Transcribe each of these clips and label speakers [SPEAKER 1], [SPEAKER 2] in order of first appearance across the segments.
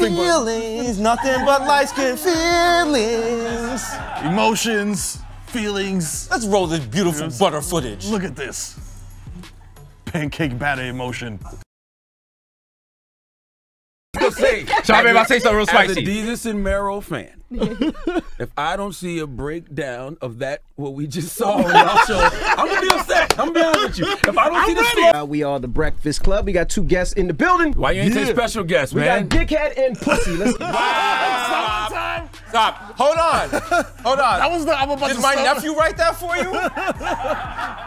[SPEAKER 1] nothing but
[SPEAKER 2] feelings, nothing but light skin feelings.
[SPEAKER 1] emotions, feelings.
[SPEAKER 2] Let's roll this beautiful butter footage.
[SPEAKER 1] Look at this. Pancake batter emotion.
[SPEAKER 3] say,
[SPEAKER 4] Sean, babe, I'll say something real
[SPEAKER 3] as a
[SPEAKER 4] spicy.
[SPEAKER 3] Desus and Mero fan, if I don't see a breakdown of that what we just saw on y'all show, I'm gonna be upset. I'm gonna be honest with you. If I don't see the story,
[SPEAKER 5] Uh, we are the Breakfast Club. We got two guests in the building.
[SPEAKER 3] why you ain't say
[SPEAKER 1] Yeah.
[SPEAKER 3] special guest,
[SPEAKER 5] We
[SPEAKER 3] man?
[SPEAKER 5] got Dickhead and Pussy. Let's
[SPEAKER 1] Summertime.
[SPEAKER 2] Stop. Hold on. Hold on.
[SPEAKER 1] That was the. I'm about
[SPEAKER 2] Did
[SPEAKER 1] to
[SPEAKER 2] my
[SPEAKER 1] start-
[SPEAKER 2] nephew write that for you?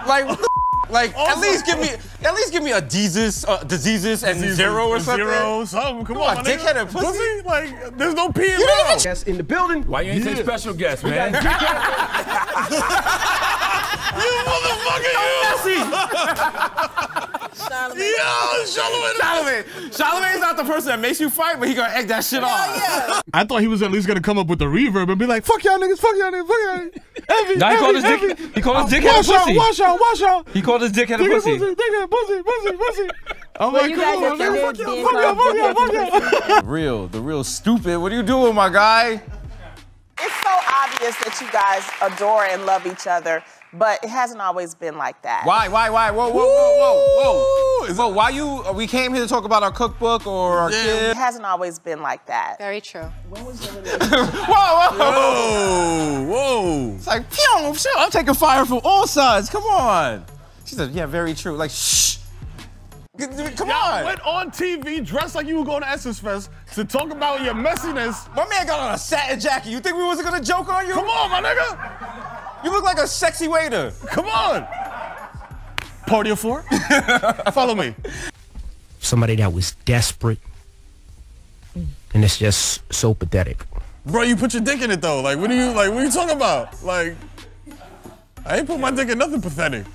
[SPEAKER 2] like, what the like at least give me at least give me a diseases, uh, diseases and zero or something.
[SPEAKER 1] Zero, something. Come,
[SPEAKER 2] Come
[SPEAKER 1] on,
[SPEAKER 2] on, dickhead and pussy?
[SPEAKER 1] Like, there's no P in
[SPEAKER 2] You didn't
[SPEAKER 1] there.
[SPEAKER 2] even
[SPEAKER 5] guests in the building.
[SPEAKER 3] Why you ain't say special guest, man?
[SPEAKER 1] You motherfucker, you! Yo, Charlamagne.
[SPEAKER 2] Charlamagne. Charlamagne's not the person that makes you fight, but he gonna egg that shit on.
[SPEAKER 1] I thought he was at least gonna come up with the reverb and be like, "Fuck y'all niggas, fuck y'all niggas, fuck y'all niggas." Envy,
[SPEAKER 4] Nah, he called his dick. He called his dickhead a
[SPEAKER 1] Wash out,
[SPEAKER 4] pussy.
[SPEAKER 1] wash out, wash out.
[SPEAKER 4] He called his dickhead a
[SPEAKER 1] Dickhead,
[SPEAKER 4] pussy.
[SPEAKER 1] pussy, dickhead, pussy, pussy, pussy. I'm
[SPEAKER 6] Well,
[SPEAKER 1] like, come on,
[SPEAKER 6] are
[SPEAKER 1] nigga,
[SPEAKER 6] there
[SPEAKER 1] fuck y'all,
[SPEAKER 6] being
[SPEAKER 1] fuck y'all, fuck y'all, fuck y'all.
[SPEAKER 2] Real, the real stupid. What are you doing, my guy?
[SPEAKER 7] It's so obvious that you guys adore and love each other, but it hasn't always been like that.
[SPEAKER 2] Why, why, why? Whoa, whoa, whoa, whoa, whoa. Whoa, why you? We came here to talk about our cookbook or our
[SPEAKER 7] kids.
[SPEAKER 2] It
[SPEAKER 7] hasn't always been like that.
[SPEAKER 6] Very true.
[SPEAKER 2] Whoa, whoa,
[SPEAKER 1] Whoa, whoa.
[SPEAKER 2] It's like, pew, pew, I'm taking fire from all sides. Come on. She said, yeah, very true. Like, shh. G- g- Come
[SPEAKER 1] Y'all
[SPEAKER 2] on.
[SPEAKER 1] went on TV dressed like you were going to Essence Fest to talk about your messiness.
[SPEAKER 2] My man got on a satin jacket. You think we wasn't gonna joke on you?
[SPEAKER 1] Come on, my nigga.
[SPEAKER 2] You look like a sexy waiter.
[SPEAKER 1] Come on. Party of four. Follow me.
[SPEAKER 5] Somebody that was desperate. And it's just so pathetic.
[SPEAKER 1] Bro, you put your dick in it though. Like, what are you like? What are you talking about? Like, I ain't put my dick in nothing pathetic.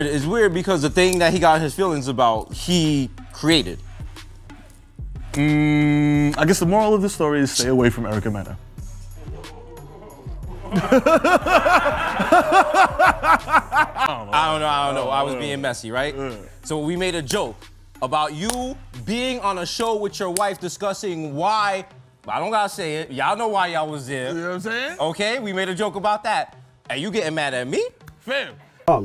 [SPEAKER 2] It's weird because the thing that he got his feelings about, he created.
[SPEAKER 1] Mm, I guess the moral of the story is stay away from Erica Mena.
[SPEAKER 2] I don't know, I don't know. I was being messy, right? So we made a joke about you being on a show with your wife discussing why. I don't gotta say it. Y'all know why y'all was there.
[SPEAKER 1] You know what I'm saying?
[SPEAKER 2] Okay, we made a joke about that. And you getting mad at me?
[SPEAKER 1] Fam.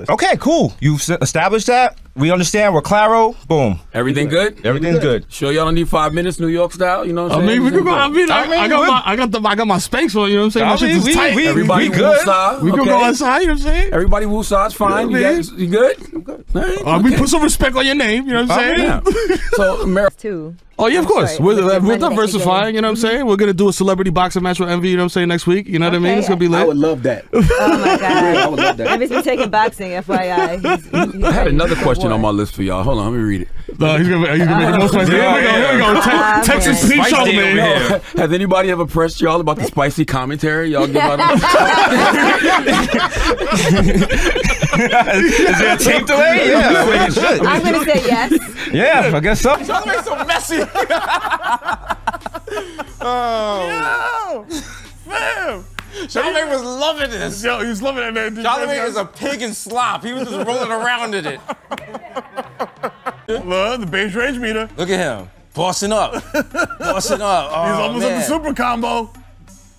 [SPEAKER 4] Okay, cool. You've established that. We understand. We're claro. Boom.
[SPEAKER 3] Everything good?
[SPEAKER 4] Everything's good.
[SPEAKER 3] Sure, y'all don't need five minutes, New York style. You know what
[SPEAKER 1] I
[SPEAKER 3] I'm saying?
[SPEAKER 1] mean, we could go. I mean, I,
[SPEAKER 4] I mean,
[SPEAKER 1] I got
[SPEAKER 4] we-
[SPEAKER 1] my, I got the, I got my Spanx on. You know what I'm saying? My
[SPEAKER 4] I
[SPEAKER 1] shit
[SPEAKER 4] mean,
[SPEAKER 1] is
[SPEAKER 4] we-
[SPEAKER 1] tight.
[SPEAKER 4] we-
[SPEAKER 3] Everybody
[SPEAKER 4] we good.
[SPEAKER 3] woosah,
[SPEAKER 1] we can
[SPEAKER 3] okay?
[SPEAKER 1] go outside. You know what I'm saying?
[SPEAKER 3] Everybody woosah's fine. You,
[SPEAKER 1] Yeah,
[SPEAKER 3] guys, you good? I'm good. All right,
[SPEAKER 1] Uh, We
[SPEAKER 3] okay.
[SPEAKER 1] put some respect on your name. You know what I'm saying?
[SPEAKER 3] Yeah. So, Mer-
[SPEAKER 6] Too.
[SPEAKER 1] Oh yeah, of course.
[SPEAKER 6] Sorry,
[SPEAKER 1] We're,
[SPEAKER 6] the
[SPEAKER 1] we're
[SPEAKER 6] money that you're
[SPEAKER 1] diversifying. You know what I'm saying? We're gonna do a celebrity boxing match with Envy. You know what I'm saying? Next week. You know what I mean?
[SPEAKER 6] Okay.
[SPEAKER 1] It's gonna be lit.
[SPEAKER 5] I would love that.
[SPEAKER 6] Oh my god.
[SPEAKER 5] I would love that.
[SPEAKER 6] Envy's been taking boxing, FYI. He's, he's, he's
[SPEAKER 3] I had another
[SPEAKER 6] for
[SPEAKER 3] question
[SPEAKER 6] war.
[SPEAKER 3] on my list for y'all. Hold on, let me read it.
[SPEAKER 1] No, he's gonna, he's gonna make the most spicy. Here we go. Here we go. Te- Texas
[SPEAKER 6] okay.
[SPEAKER 1] Pete
[SPEAKER 4] Spicy over
[SPEAKER 1] Charlamagne.
[SPEAKER 3] Has anybody ever pressed y'all about the spicy commentary y'all give out?
[SPEAKER 4] Is that a tape delay? Yeah. I mean, shit.
[SPEAKER 6] I'm gonna say yes.
[SPEAKER 4] Yeah, I guess so.
[SPEAKER 2] Charlamagne's so messy. oh.
[SPEAKER 1] Yo, fam.
[SPEAKER 2] Charlamagne was loving this.
[SPEAKER 1] Yo, he was loving it, man.
[SPEAKER 2] Charlamagne is a pig in slop. He was just rolling around in it.
[SPEAKER 1] Look, the base range meter.
[SPEAKER 2] Look at him. Bossing up. Bossing up. Oh,
[SPEAKER 1] He's almost
[SPEAKER 2] man.
[SPEAKER 1] at the super combo.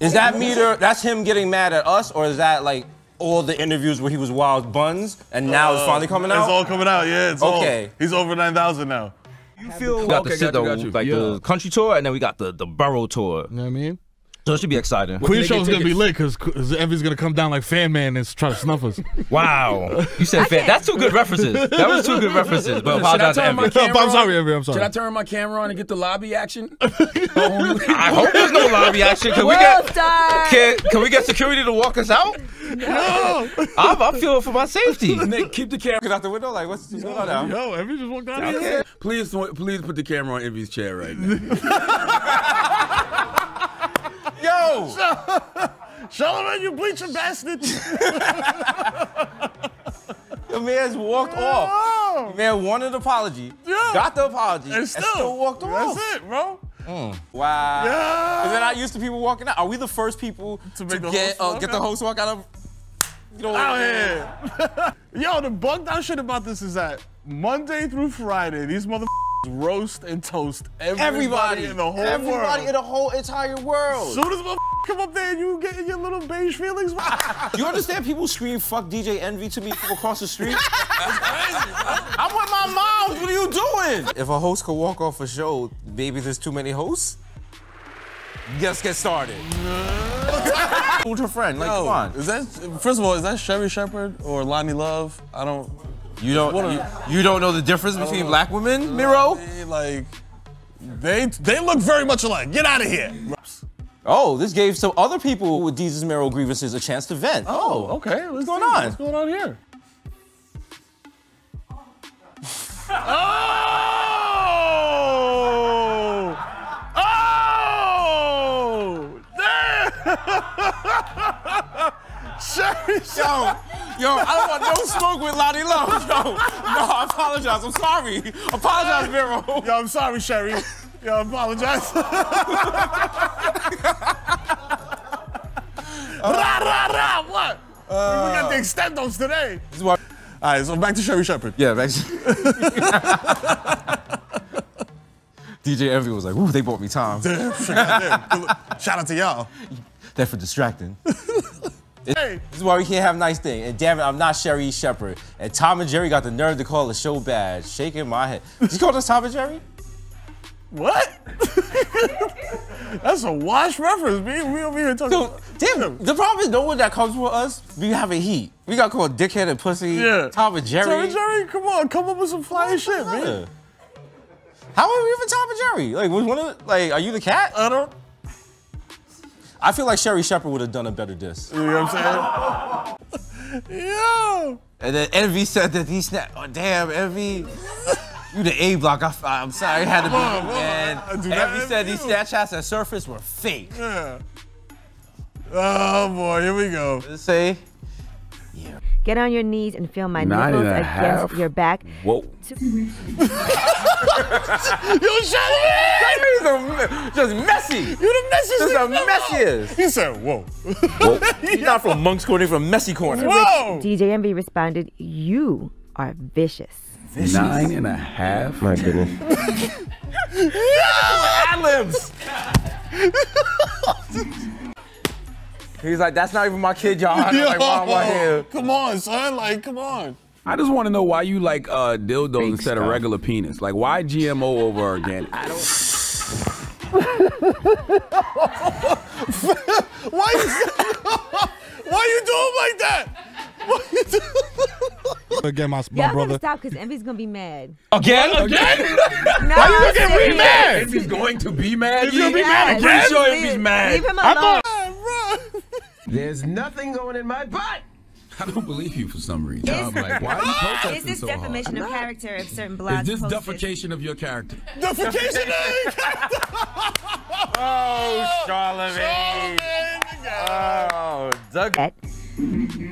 [SPEAKER 2] Is that meter, that's him getting mad at us, or is that like all the interviews where he was wild buns and now it's uh, finally coming out?
[SPEAKER 1] It's all coming out. Yeah, it's
[SPEAKER 2] Okay.
[SPEAKER 1] all. He's over nine thousand now.
[SPEAKER 4] You feel we
[SPEAKER 3] Okay,
[SPEAKER 4] got the,
[SPEAKER 3] got you,
[SPEAKER 4] the-
[SPEAKER 3] got you.
[SPEAKER 4] like
[SPEAKER 3] Yeah.
[SPEAKER 4] the country tour, and then we got the the borough tour.
[SPEAKER 1] You know what I mean?
[SPEAKER 4] So it should be exciting.
[SPEAKER 1] Queen
[SPEAKER 3] they
[SPEAKER 1] show's
[SPEAKER 3] get
[SPEAKER 1] gonna be
[SPEAKER 3] tickets?
[SPEAKER 1] lit because Envy's gonna come down like Fan Man and try to snuff us.
[SPEAKER 4] Wow. You said fan. That's two good references. That was two good references. But
[SPEAKER 3] I
[SPEAKER 4] apologize to
[SPEAKER 3] turn my
[SPEAKER 4] Envy.
[SPEAKER 3] camera
[SPEAKER 1] I'm sorry,
[SPEAKER 3] on?
[SPEAKER 1] Envy. I'm sorry.
[SPEAKER 3] Should I turn my camera on and get the lobby action?
[SPEAKER 4] I hope there's no lobby action. Can we
[SPEAKER 6] World
[SPEAKER 4] get
[SPEAKER 6] star.
[SPEAKER 4] can, can we get security to walk us out?
[SPEAKER 1] No,
[SPEAKER 4] I'm, I'm feeling for my safety.
[SPEAKER 3] Nick, keep the camera.
[SPEAKER 2] Out the window, like, what's what's going on now?
[SPEAKER 1] yo, Envy just walked out here.
[SPEAKER 3] Please, please put the camera on Envy's chair right now.
[SPEAKER 1] Charlamagne, you bleaching bastard.
[SPEAKER 2] The man's walked off.
[SPEAKER 1] Oh,
[SPEAKER 2] The man wanted an apology,
[SPEAKER 1] Yeah.
[SPEAKER 2] got the apology,
[SPEAKER 1] and still,
[SPEAKER 2] walked off.
[SPEAKER 1] That's it, bro.
[SPEAKER 2] Wow.
[SPEAKER 1] Yeah.
[SPEAKER 2] Is it not used to people walking out? Are we the first people
[SPEAKER 1] To
[SPEAKER 2] to,
[SPEAKER 1] the
[SPEAKER 2] get
[SPEAKER 1] host
[SPEAKER 2] uh, get the host walk out of? You know,
[SPEAKER 1] Out here. Yo, the bugged out shit about this is that Monday through Friday, these mother roast and toast everybody,
[SPEAKER 2] Everybody
[SPEAKER 1] in the whole
[SPEAKER 2] everybody
[SPEAKER 1] world.
[SPEAKER 2] in the whole entire world.
[SPEAKER 1] Soon as motherfucker come up there and you get your little beige feelings,
[SPEAKER 2] You understand people scream fuck DJ Envy to me from across the street? I'm with my mom. What are you doing? If a host could walk off a show, maybe there's too many hosts. Let's get started. Who's her friend? Like, come on.
[SPEAKER 1] Is that first of all, is that Sherri Shepherd or Loni Love? I don't.
[SPEAKER 2] You don't you,
[SPEAKER 1] a-
[SPEAKER 2] you don't know the difference between black women, Mero?
[SPEAKER 1] They, like they they look very much alike. Get out of here.
[SPEAKER 2] Oh, this gave some other people with Desus Mero grievances a chance to vent.
[SPEAKER 1] Oh, okay. What's
[SPEAKER 2] going on?
[SPEAKER 1] What's going on here? Oh! Oh! Damn! Sherri
[SPEAKER 2] Yo, yo, I don't want no smoke with Loni Love. Yo, no, I apologize. I'm sorry. Apologize, Mero.
[SPEAKER 1] Yo, I'm sorry, Sherri. Yo, I apologize. Uh, rah, rah, rah, what? we uh, got the extendos today.
[SPEAKER 2] This is what.
[SPEAKER 1] All right, so back to Sherri Shepherd.
[SPEAKER 2] Yeah, back DJ Envy was like, "Ooh, they bought me time.
[SPEAKER 1] Goddamn. Shout out to y'all.
[SPEAKER 2] They're for distracting."
[SPEAKER 1] Hey,
[SPEAKER 2] This is why we can't have nice things. And damn it, I'm not Sherri Shepherd. And Tom and Jerry got the nerve to call the show bad. Shaking my head. Did you call us Tom and Jerry?
[SPEAKER 1] what? That's a wash reference, man. We over here talking.
[SPEAKER 2] So, damn, it. the problem is no one that comes for us, we having heat. We got called dickhead and pussy.
[SPEAKER 1] Yeah.
[SPEAKER 2] Tom and Jerry.
[SPEAKER 1] Tom and Jerry, come on, come up with some fly shit, man.
[SPEAKER 2] How are we even Tom and Jerry? Like, was one of the, like, are you the cat?
[SPEAKER 1] I don't.
[SPEAKER 2] I feel like Sherri Shepherd would have done a better diss.
[SPEAKER 1] You know what I'm saying? Yo.
[SPEAKER 2] And then Envy said that he snapped. Oh, damn, Envy. You the A block. I, am sorry, it had to be
[SPEAKER 1] Come on,
[SPEAKER 2] you,
[SPEAKER 1] come on.
[SPEAKER 2] man.
[SPEAKER 1] I do
[SPEAKER 2] Envy said these
[SPEAKER 1] envy you.
[SPEAKER 2] Snapchats at Surface were fake.
[SPEAKER 1] Yeah. Oh boy, here we go.
[SPEAKER 2] Let's say,
[SPEAKER 6] Get on your knees and feel my
[SPEAKER 3] Nine
[SPEAKER 6] nipples
[SPEAKER 3] and a
[SPEAKER 6] against
[SPEAKER 3] half?
[SPEAKER 6] your back.
[SPEAKER 3] Whoa.
[SPEAKER 1] Yo, shut it!
[SPEAKER 2] just messy.
[SPEAKER 1] You're the messiest
[SPEAKER 2] Just
[SPEAKER 1] nigga
[SPEAKER 2] the
[SPEAKER 1] ever.
[SPEAKER 2] messiest.
[SPEAKER 1] He said, whoa.
[SPEAKER 2] He's not from Moncks Corner, he's from Messy Corner.
[SPEAKER 1] Whoa!
[SPEAKER 6] DJ Envy responded, You are vicious.
[SPEAKER 3] Nine and a half.
[SPEAKER 5] My goodness.
[SPEAKER 2] Ad-libs. He's like, that's not even my kid, y'all. I'm like, why am I here?
[SPEAKER 1] Come on, son. Like, come on.
[SPEAKER 3] I just want to know why you like uh, dildos instead of regular penis. Like, why GMO over organic?
[SPEAKER 1] Why you, why you do him like that? Why you do
[SPEAKER 8] Again, my, my
[SPEAKER 6] Y'all
[SPEAKER 8] brother.
[SPEAKER 6] gotta stop because Envy's gonna be mad.
[SPEAKER 2] Again? again.
[SPEAKER 6] No,
[SPEAKER 1] Why you
[SPEAKER 6] I'm
[SPEAKER 1] looking at me
[SPEAKER 6] serious.
[SPEAKER 1] mad?
[SPEAKER 3] Envy's going to be mad.
[SPEAKER 1] He's gonna be
[SPEAKER 3] Yee?
[SPEAKER 1] mad
[SPEAKER 3] I'm
[SPEAKER 1] again?
[SPEAKER 3] pretty sure
[SPEAKER 6] Leave-
[SPEAKER 3] Envy's mad.
[SPEAKER 6] Leave him alone.
[SPEAKER 1] Thought, bro.
[SPEAKER 5] There's nothing going in my butt.
[SPEAKER 3] I don't believe you for some reason. I'm like, why are you
[SPEAKER 6] Is this
[SPEAKER 3] so hard?
[SPEAKER 6] defamation of character if certain blogs
[SPEAKER 3] Is this
[SPEAKER 6] post
[SPEAKER 3] defecation of your character?
[SPEAKER 1] Defecation of character!
[SPEAKER 2] Oh, Charlamagne. Oh, Doug.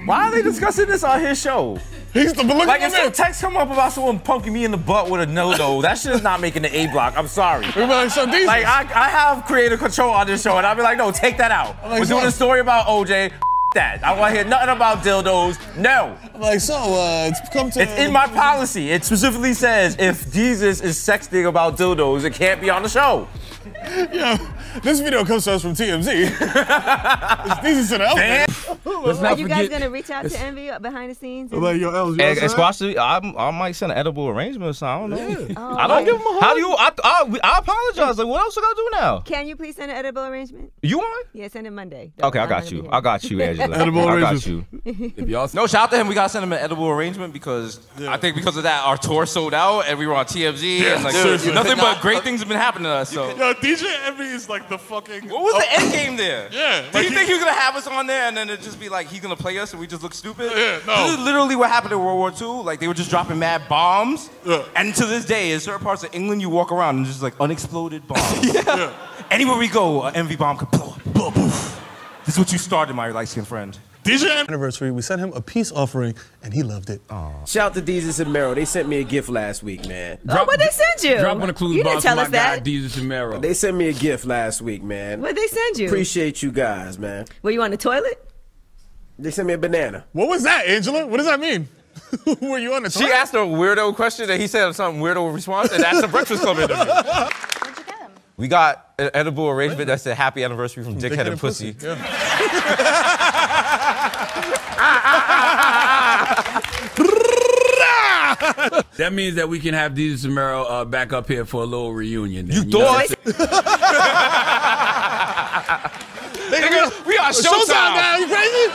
[SPEAKER 2] Why are they discussing this on his show?
[SPEAKER 1] He's the look
[SPEAKER 2] Like, if some text come up about someone punking me in the butt with a dildo, that shit is not making the A block. I'm sorry.
[SPEAKER 1] Like, so these.
[SPEAKER 2] Like, I, I have creative control on this show, and I'll be like, no, take that out.
[SPEAKER 1] like,
[SPEAKER 2] We're doing a story about OJ. that. I want to hear nothing about dildos. No.
[SPEAKER 1] I'm like, so, uh, it's come to.
[SPEAKER 2] It's in my policy. It specifically says if Desus is sexting about dildos, it can't be on the show.
[SPEAKER 1] Yo, this video comes to us from TMZ. it's decent to the elevator.
[SPEAKER 3] Let's
[SPEAKER 6] Are
[SPEAKER 3] not
[SPEAKER 6] you guys gonna reach out to Envy behind the scenes?
[SPEAKER 1] I'm like, yo, Els, you
[SPEAKER 4] And, and
[SPEAKER 1] outside?
[SPEAKER 4] squash the, I, I might send an edible arrangement or something. I don't know.
[SPEAKER 6] Oh,
[SPEAKER 4] I don't give him a How do you? I, I, I apologize. Like, what else I gotta do now?
[SPEAKER 6] Can you please send an edible arrangement?
[SPEAKER 4] You want?
[SPEAKER 6] Yeah, send it Monday.
[SPEAKER 4] Okay, I
[SPEAKER 6] I'm
[SPEAKER 4] got you. I got you, Angela.
[SPEAKER 1] Edible
[SPEAKER 4] I got
[SPEAKER 1] arrangements.
[SPEAKER 4] you.
[SPEAKER 3] If y'all
[SPEAKER 2] No, shout out to him. We gotta send him an edible arrangement because I think because of that, our tour sold out and we were on TMZ and like
[SPEAKER 1] seriously.
[SPEAKER 2] nothing but great things have been happening to us. So.
[SPEAKER 1] Yo, DJ Envy is like the fucking.
[SPEAKER 2] What was the oh. end game there?
[SPEAKER 1] Yeah,
[SPEAKER 2] Did
[SPEAKER 1] like
[SPEAKER 2] you
[SPEAKER 1] he-
[SPEAKER 2] think he was gonna have us on there and then it'd just be like he's gonna play us and we just look stupid?
[SPEAKER 1] Yeah, no.
[SPEAKER 2] This is literally what happened in World War II. Like they were just dropping mad bombs.
[SPEAKER 1] Yeah.
[SPEAKER 2] And to this day, in certain parts of England, you walk around and just like unexploded bombs. yeah. Anywhere we go, an envy bomb could blow up. This is what you started, my light skinned friend.
[SPEAKER 1] DJ anniversary, we sent him a peace offering, and he loved it.
[SPEAKER 5] Shout out to Desus and Mero. They sent me a gift last week, man.
[SPEAKER 6] Oh, what they send you?
[SPEAKER 3] drop one of Clues
[SPEAKER 6] You didn't
[SPEAKER 3] bombs
[SPEAKER 6] tell
[SPEAKER 3] for
[SPEAKER 6] us that.
[SPEAKER 3] Desus and Mero.
[SPEAKER 5] They sent me a gift last week, man.
[SPEAKER 6] What they send you?
[SPEAKER 5] Appreciate you guys, man.
[SPEAKER 6] Were you on the toilet?
[SPEAKER 5] They sent me a banana.
[SPEAKER 1] What was that, Angela? What does that mean? Were you on the toilet?
[SPEAKER 2] She asked a weirdo question and he said something weirdo response, and that's a Breakfast Club interview.
[SPEAKER 7] What'd you get him?
[SPEAKER 2] We got an edible arrangement that said happy anniversary from Dickhead and Pussy.
[SPEAKER 1] Yeah.
[SPEAKER 3] That means that we can have DJ Samaro uh, back up here for a little reunion. then,
[SPEAKER 2] You
[SPEAKER 3] know what
[SPEAKER 2] thought?
[SPEAKER 3] I'm?
[SPEAKER 2] Nigga, we are
[SPEAKER 1] Showtime
[SPEAKER 2] Showtime.
[SPEAKER 1] now, you crazy?